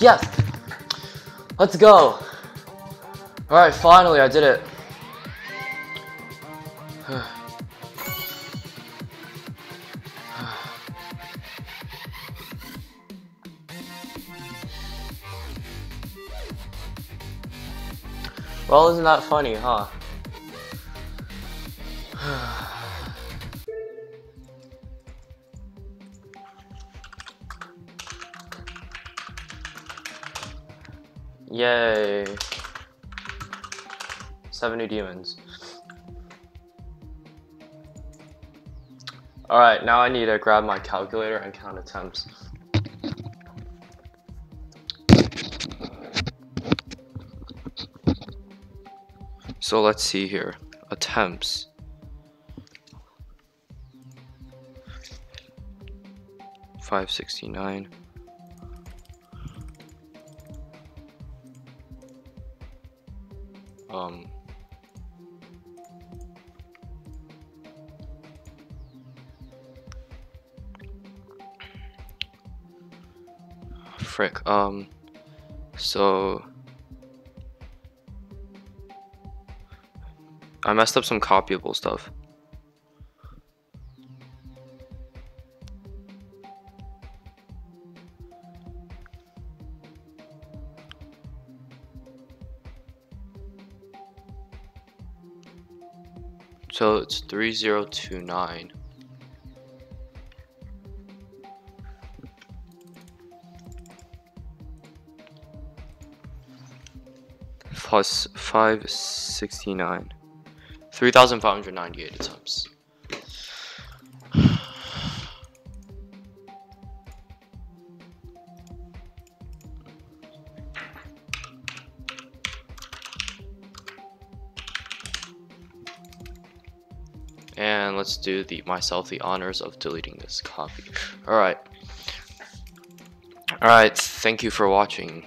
Yes! Let's go! Alright, finally I did it. well, isn't that funny, huh? Yay. Seven new demons. Alright, now I need to grab my calculator and count attempts. So let's see here. Attempts. Five sixty nine. Um frick um so I messed up some copyable stuff so it's 3029 plus 569 3598 attempts and let's do the myself the honors of deleting this copy. All right. All right thank you for watching